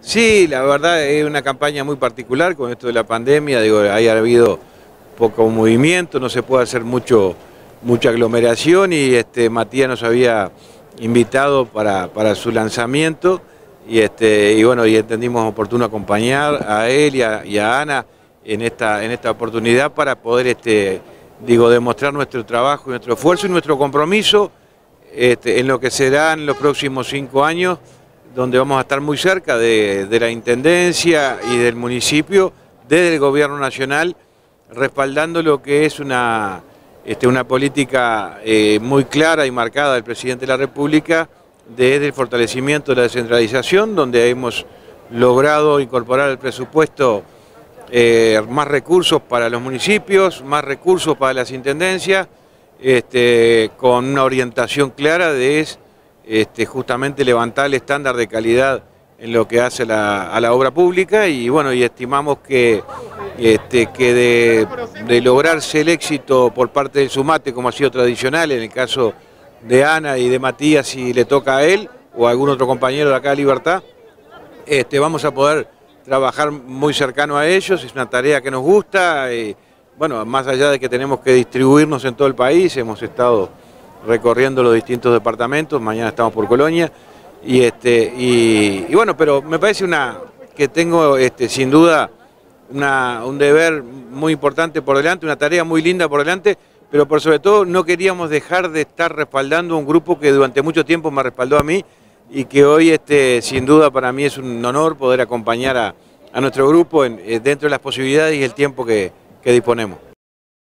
Sí, la verdad es una campaña muy particular con esto de la pandemia, digo, ha habido poco movimiento, no se puede hacer mucho, mucha aglomeración y este, Matías nos había invitado para, su lanzamiento y, este, y bueno, y entendimos oportuno acompañar a él y a, Ana en esta, en esta oportunidad para poder este, digo, demostrar nuestro trabajo, nuestro esfuerzo y nuestro compromiso este, en lo que serán los próximos cinco años donde vamos a estar muy cerca de, la Intendencia y del municipio, desde el Gobierno Nacional, respaldando lo que es una, este, una política eh, muy clara y marcada del Presidente de la República desde el fortalecimiento de la descentralización, donde hemos logrado incorporar al presupuesto eh, más recursos para los municipios, más recursos para las intendencias, este, con una orientación clara de este, justamente levantar el estándar de calidad en lo que hace a la obra pública y bueno, y estimamos que, este, que de, lograrse el éxito por parte del Sumate, como ha sido tradicional, en el caso de Ana y de Matías, si le toca a él o a algún otro compañero de acá de Libertad, este, vamos a poder trabajar muy cercano a ellos, es una tarea que nos gusta, y, bueno, más allá de que tenemos que distribuirnos en todo el país, hemos estado recorriendo los distintos departamentos, mañana estamos por Colonia, y, este, y, bueno, pero me parece una que tengo este, sin duda un deber muy importante por delante, una tarea muy linda por delante, pero por sobre todo no queríamos dejar de estar respaldando un grupo que durante mucho tiempo me respaldó a mí y que hoy este, sin duda para mí es un honor poder acompañar a, nuestro grupo eh, dentro de las posibilidades y el tiempo que disponemos.